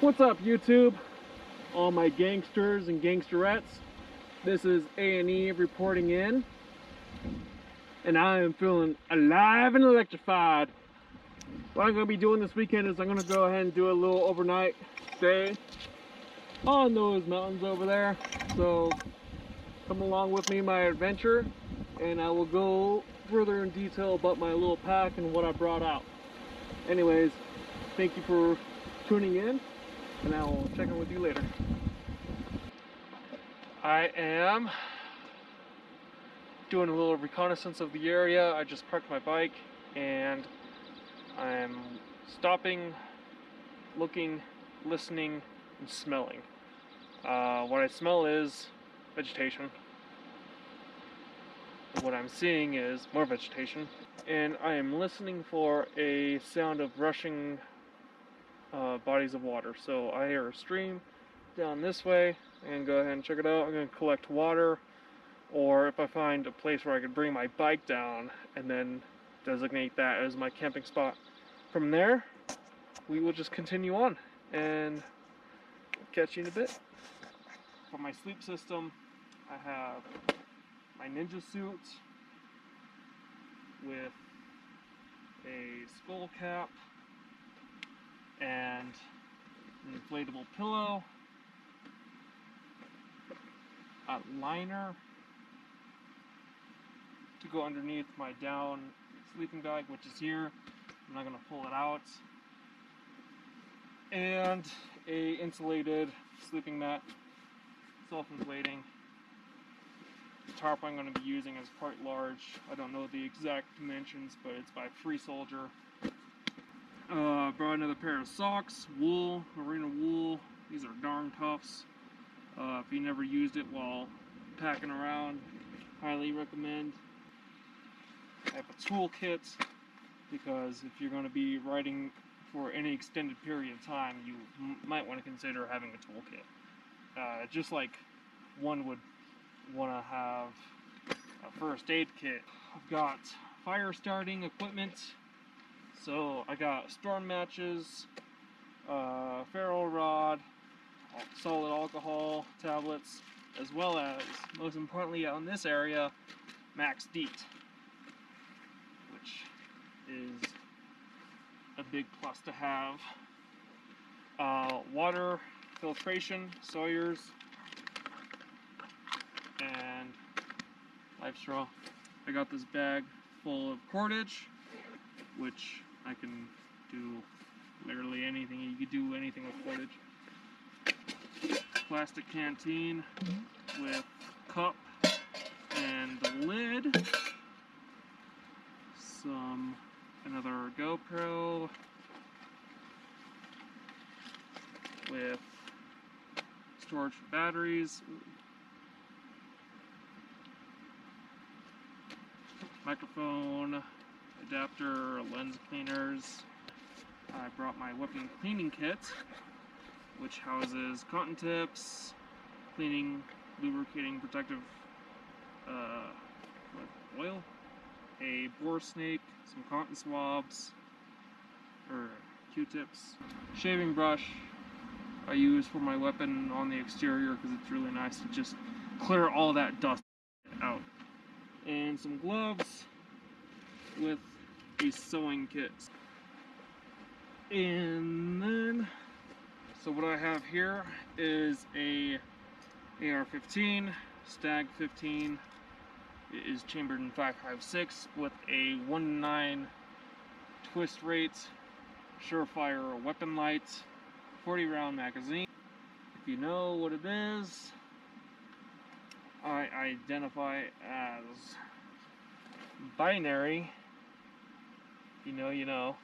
What's up YouTube? All my gangsters and gangsterettes. This is A&E reporting in. And I am feeling alive and electrified. What I'm to be doing this weekend is I'm to go ahead and do a little overnight stay on those mountains over there. So come along with me my adventure and I will go further in detail about my little pack and what I brought out. Anyways, thank you for tuning in and I will check in with you later. I am doing a little reconnaissance of the area. I just parked my bike and I'm stopping, looking, listening, and smelling. Uh, what I smell is vegetation. What I'm seeing is more vegetation. And I am listening for a sound of rushing uh, bodies of water. So I hear a stream down this way and go ahead and check it out. I'm going to collect water or if I find a place where I could bring my bike down and then designate that as my camping spot. From there, we will just continue on and catch you in a bit. For my sleep system, I have my ninja suit with a skull cap and an inflatable pillow, a liner to go underneath my down sleeping bag, which is here. I'm not gonna pull it out. And a insulated sleeping mat, self-inflating. The tarp I'm gonna be using is quite large. I don't know the exact dimensions, but it's by Free Soldier. Uh, brought another pair of socks, wool, merino wool. These are Darn Toughs. Uh, if you never used it while packing around, highly recommend. I have a toolkit because if you're going to be riding for any extended period of time, you might want to consider having a toolkit. Uh, just like one would want to have a first aid kit. I've got fire starting equipment. So I got storm matches, uh, ferro rod, solid alcohol tablets, as well as, most importantly on this area, Max DEET which is a big plus to have. Uh, water filtration, Sawyer's, and LifeStraw. I got this bag full of cordage, which I can do literally anything. You could do anything with footage. Plastic canteen with cup and the lid. Some another GoPro with storage for batteries, microphone, adapter, lens cleaners. I brought my weapon cleaning kit, which houses cotton tips, cleaning, lubricating, protective uh, oil, a bore snake, some cotton swabs, or Q-tips, shaving brush I use for my weapon on the exterior because it's really nice to just clear all that dust out. And some gloves with a sewing kit. And then, so what I have here is a AR-15, Stag 15, it is chambered in 5.56 with a 1.9 twist rate, Surefire weapon light, 40 round magazine. If you know what it is, I identify as binary. You know, you know.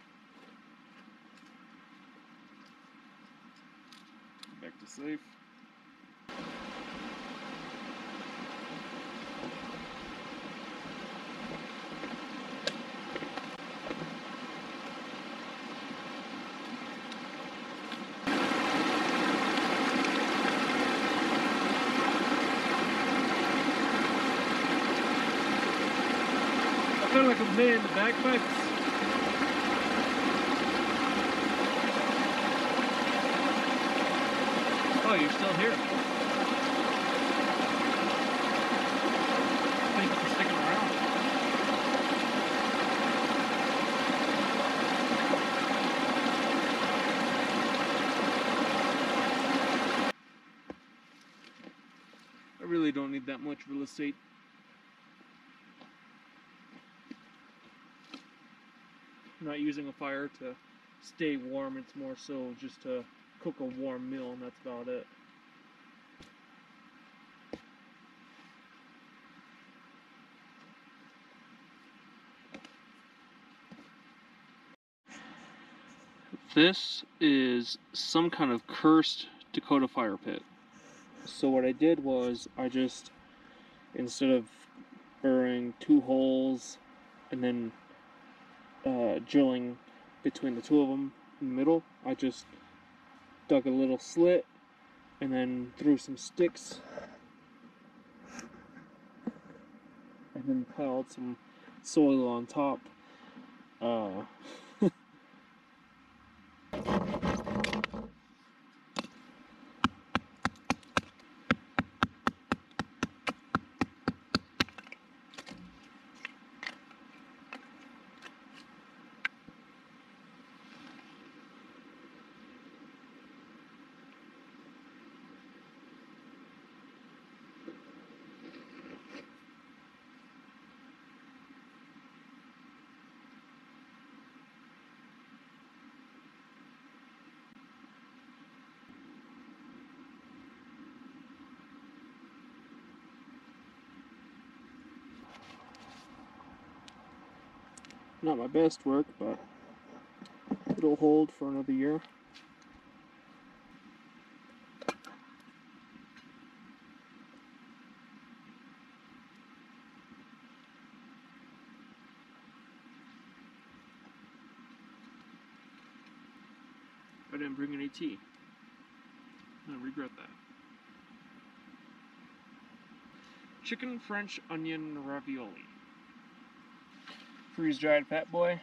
Back to safe. kind of like a man in the bagpipes. Oh, you're still here. Thank you for sticking around. I really don't need that much real estate. I'm not using a fire to stay warm, it's more so just to cook a warm meal, and that's about it. This is some kind of cursed Dakota fire pit. So what I did was I just instead of burrowing two holes and then uh, drilling between the two of them in the middle, I just dug a little slit and then threw some sticks and then piled some soil on top. Uh, not my best work, but it'll hold for another year. I didn't bring any tea. I regret that. Chicken French onion ravioli. Freeze dried fat boy.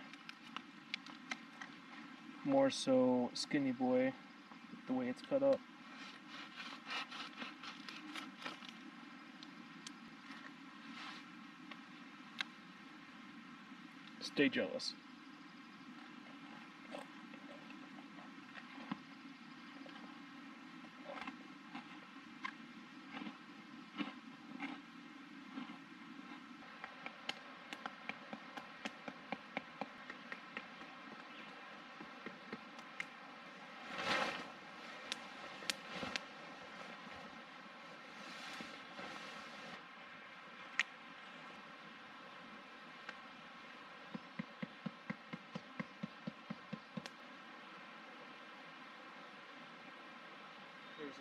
More so skinny boy, the way it's cut up. Stay jealous.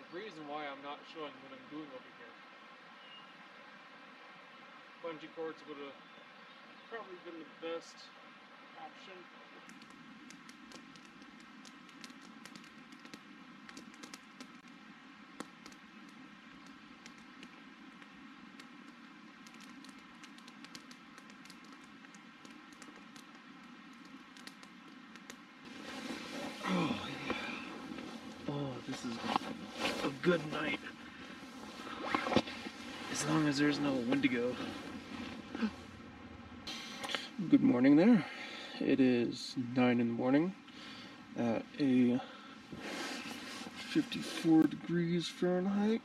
A reason why I'm not showing what I'm doing over here. Bungee cords would have probably been the best option. Oh, yeah. Oh, this is a good night. As long as there's no Wendigo. Good morning there. It is 9 in the morning at a 54 degrees Fahrenheit.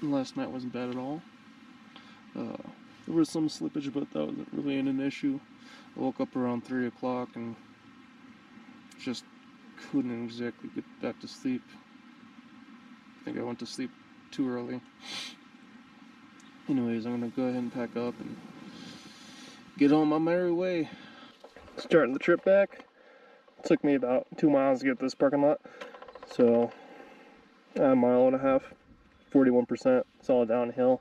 Last night wasn't bad at all. Uh, there was some slippage, but that wasn't really an issue. I woke up around 3 o'clock and just couldn't exactly get back to sleep. I think I went to sleep too early. Anyways, I'm gonna go ahead and pack up and get on my merry way. Starting the trip back. took me about two miles to get this parking lot. So, a mile and a half, 41%. It's all downhill.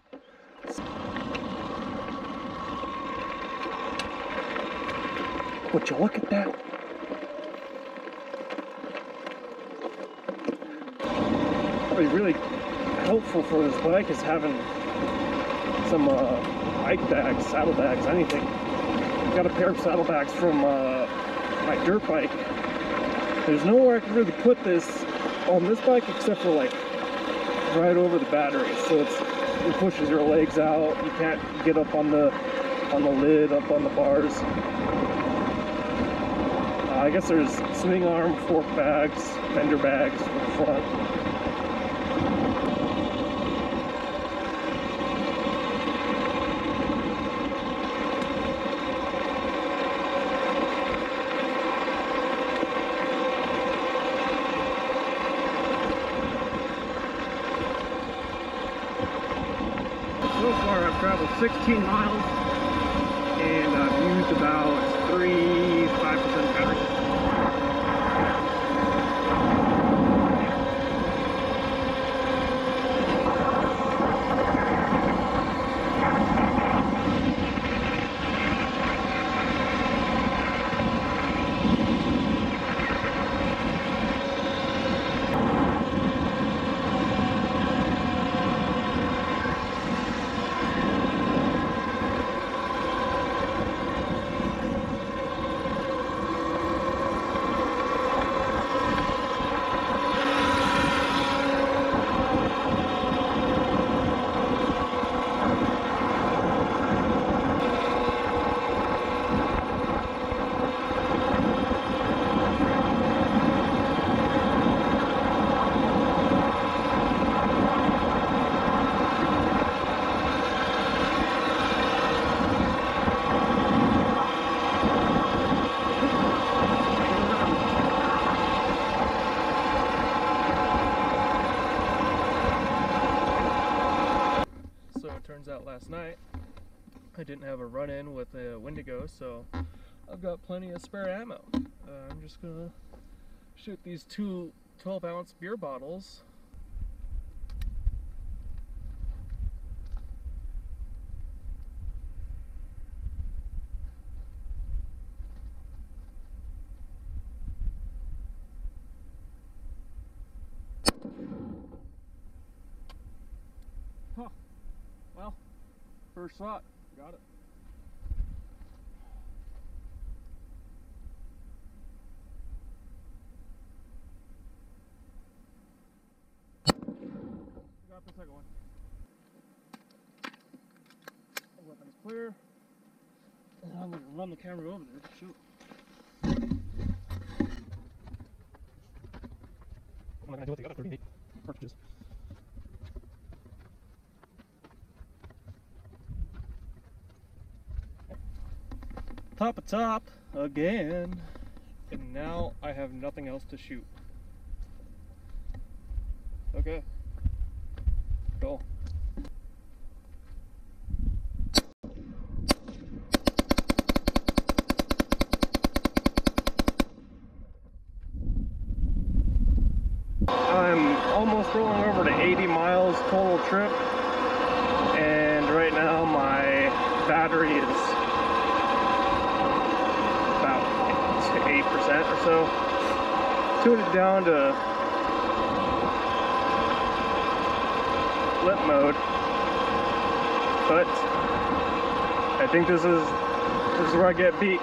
Would you look at that? Probably really helpful for this bike is having some uh, bike bags, saddlebags, anything. Got a pair of saddlebags from uh, my dirt bike. There's nowhere I can really put this on this bike except for like right over the battery. So it's it pushes your legs out. You can't get up on the on the lid, up on the bars. Uh, I guess there's swing arm, fork bags, fender bags for the front. So far I've traveled 16 miles and I've used about 3 5% battery. So last night I didn't have a run in with a Wendigo, so I've got plenty of spare ammo. Uh, I'm just gonna shoot these two 12 ounce beer bottles. Huh. First shot, got it. Got the second one. Weapon is clear. And I'm gonna run the camera over there. Shoot. What am I gonna do with the other 38 cartridges? Top of top again. And now I have nothing else to shoot. Okay. Go. I'm almost rolling over to 80 miles total trip. And right now my battery is about 8% or so. tune it down to limp mode. But I think this is this is where I get beat.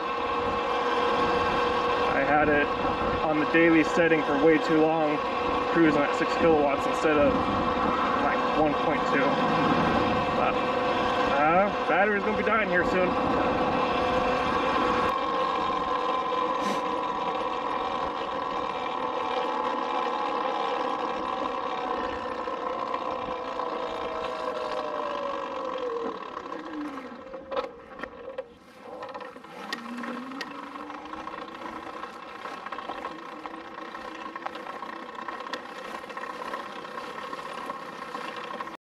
I had it on the daily setting for way too long, cruising at 6 kilowatts instead of like 1.2. But uh, battery's gonna be dying here soon.